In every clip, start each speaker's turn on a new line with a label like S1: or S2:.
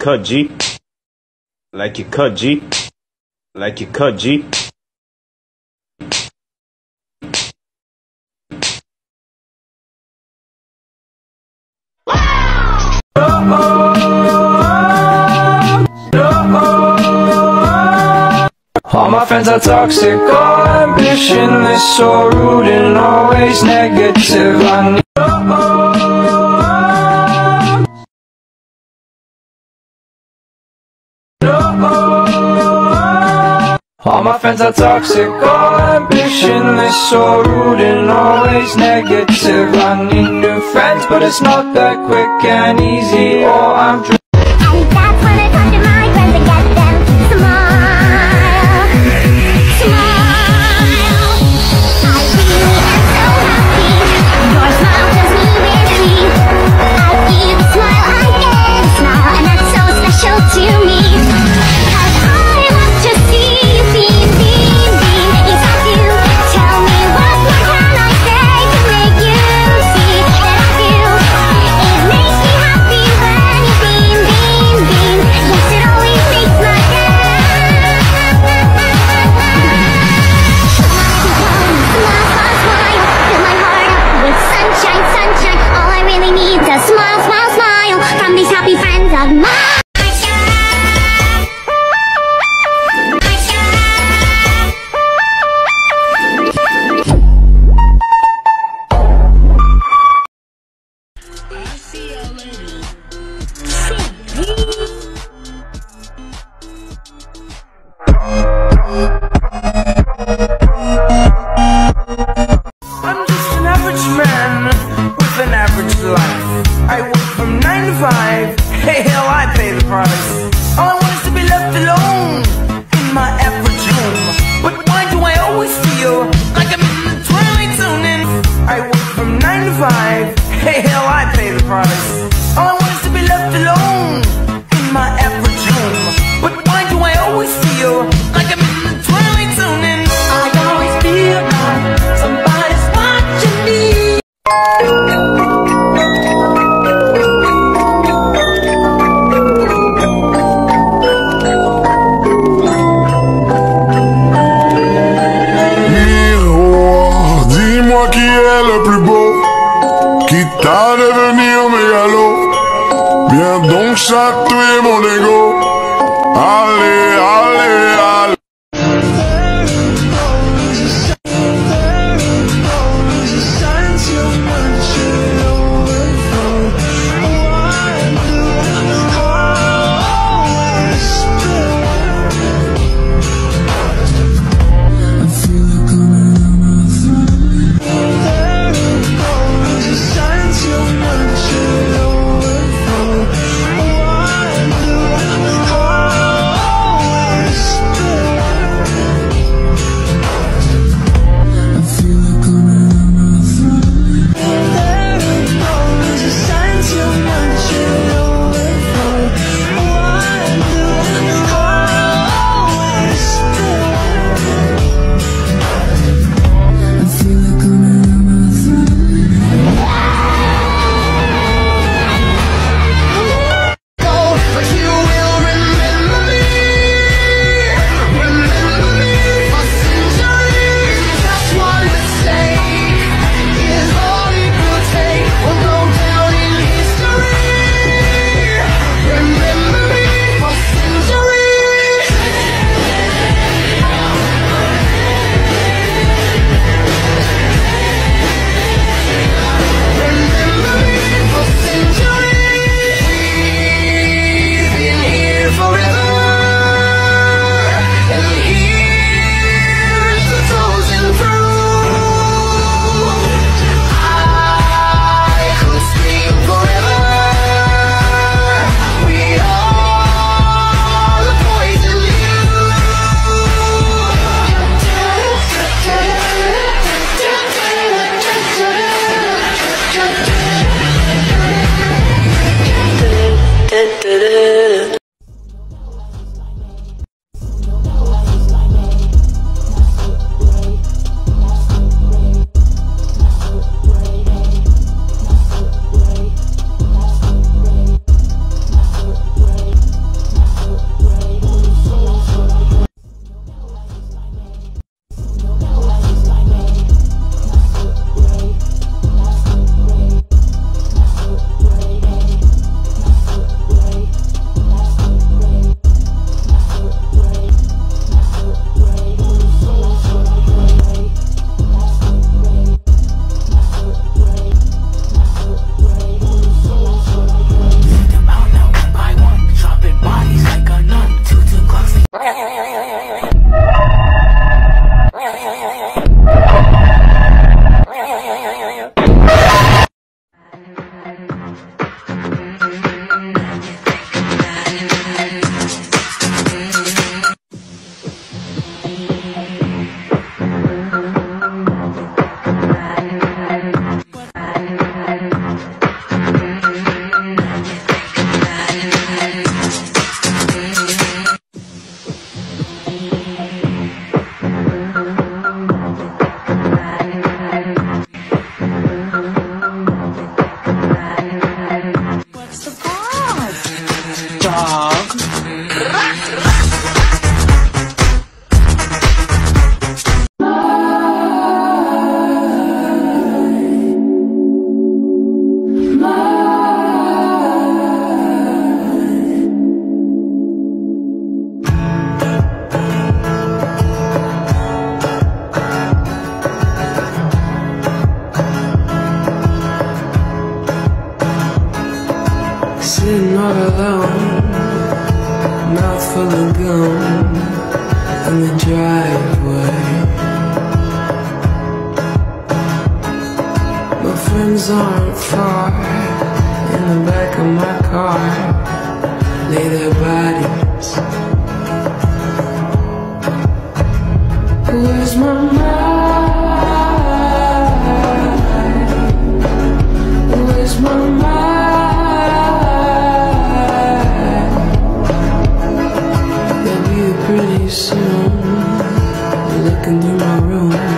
S1: cut G. Like you cut G. Like you cut G.
S2: All my friends are toxic, all ambitionless, so rude and always negative. I know. All my friends are toxic, all ambitionless, so rude and always negative. I need new friends, but it's not that quick and easy, or I'm
S3: soon. Looking through my room.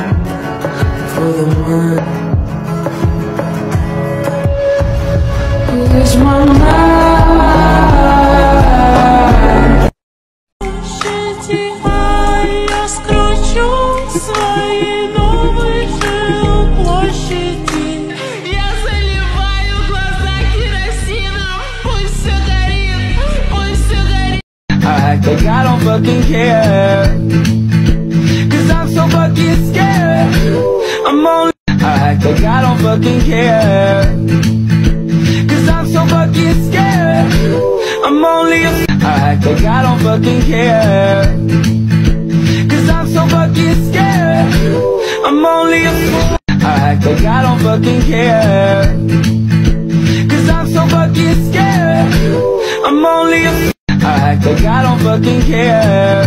S3: Like I don't fucking care.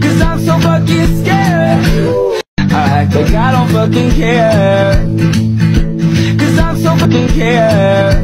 S3: Cause I'm so fucking scared. I act like I don't fucking care. Cause I'm so fucking care.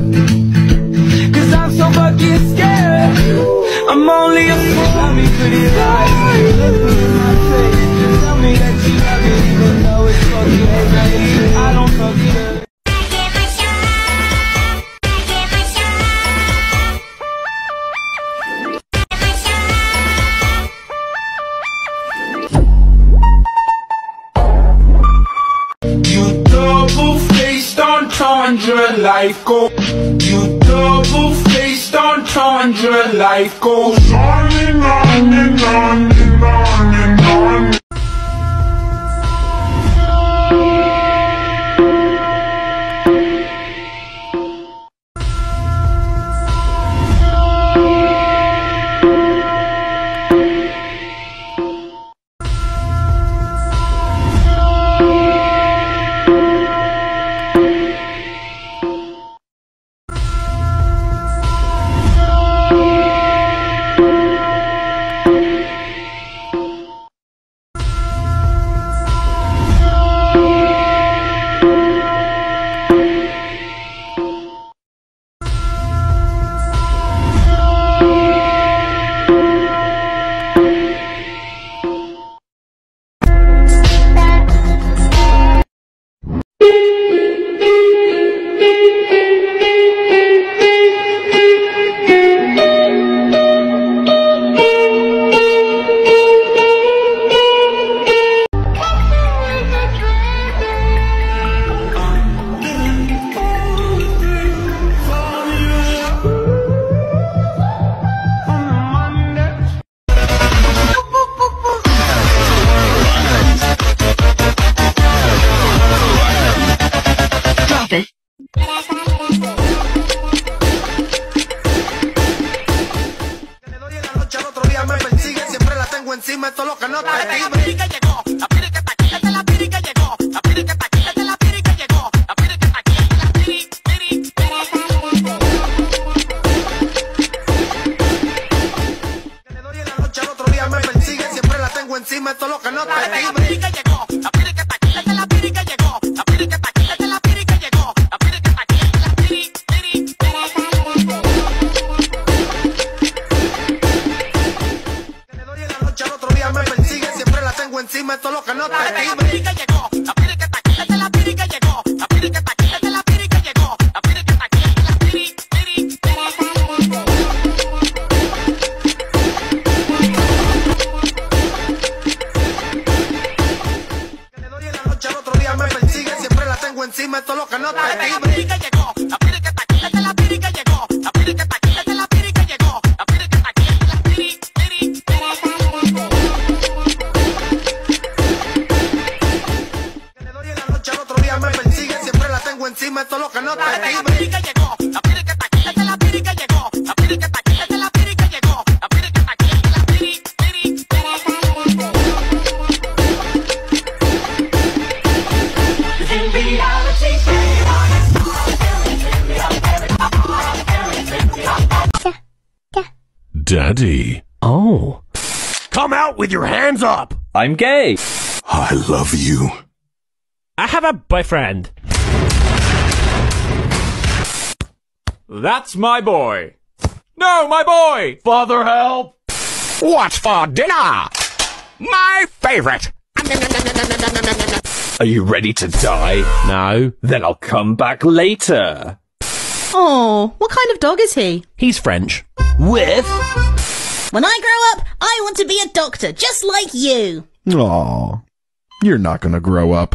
S3: psycho. You
S4: double-faced entendre
S5: like oh Sorry, que no te
S6: Come out with your hands up!
S7: I'm gay!
S8: I love you.
S6: I have a boyfriend.
S9: That's my boy. No, my boy!
S6: Father, help!
S10: What's for dinner? My favorite!
S7: Are you ready to die?
S6: No.
S7: Then I'll come back later.
S11: Oh, what kind of dog is he?
S6: He's French.
S7: With
S11: when I grow up, I want to be a doctor, just like you.
S12: Aw, you're not gonna grow up.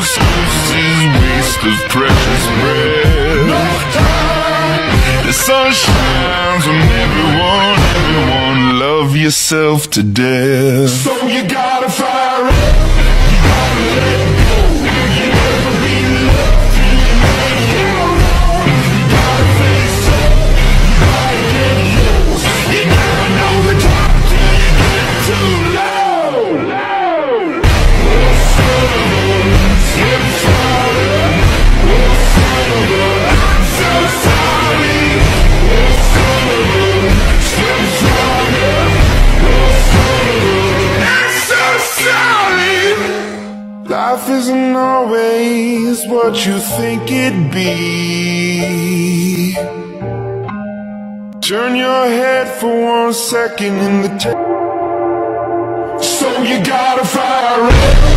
S8: excuse these waste of precious breath The sun shines on everyone, everyone Love yourself to death. So you got Life isn't always what you think it'd be. Turn your head for one second in the So you gotta fire up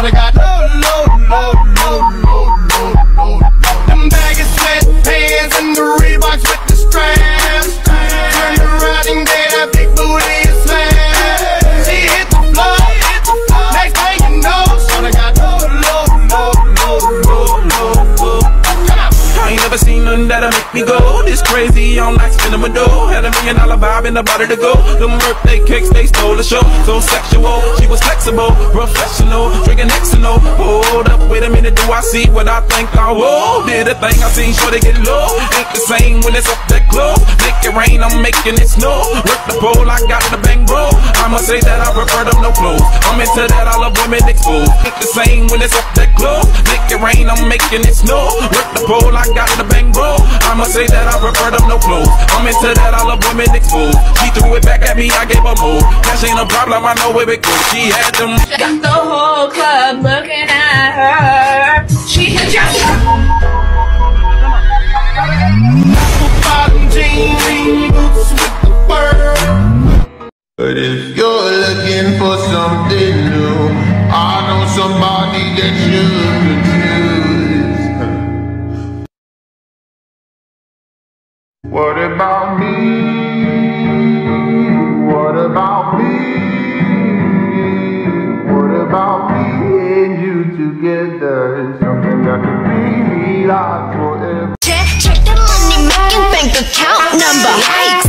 S8: All got low, low, low, low, low, low, low, low. Them baggy sweatpants and the Reeboks with the straps. Turn around and get that big booty and slam. She hit the floor, next thing you know, all they got low, low, low, low, low, low, low. I ain't never seen nothing that'll
S13: make me go this crazy. I'm like spinning my dough. Had a million dollar vibe and a it to go. The work birthday cakes, they stole the show. So sexual, she was flexible, professional, drinking Xano. Hold up, wait a minute, do I see what I think I will? Did a thing I seen, sure they get low. Ain't the same when it's up that close. Make it rain, I'm making it snow. Rip the pole, I got the bang bro. I'ma say that I prefer them no clothes. I'm into that, I love women exposed. Ain't the same when it's up that close. Make it rain, I'm making it snow. Rip the pole, I got the bang bro. I'ma say that I prefer them no clothes. I'm into that, I love women exposed. She threw it back at me, I gave her more. Cash ain't a problem, I know where it goes. She had them.
S14: Got the whole club looking at her. She had just.
S15: Cotton jeans, boots with the fur. But if you're looking for something new, I know somebody that you could use. What about me? About me? What about me and you together? Something that could be like forever.
S16: Check, check the money making bank account number.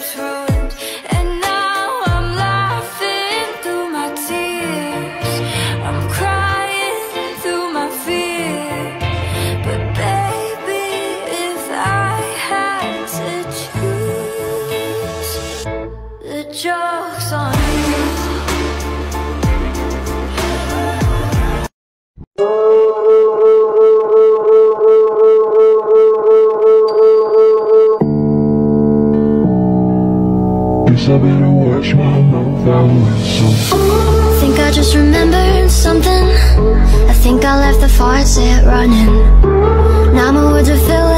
S16: Makeup's ruined I
S15: better watch my mouth out so
S16: Think I just remembered something. I think I left the faucet running. Now my words are filling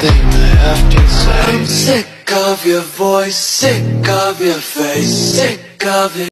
S17: I have to say. I'm sick of your voice, sick of your face, sick of it.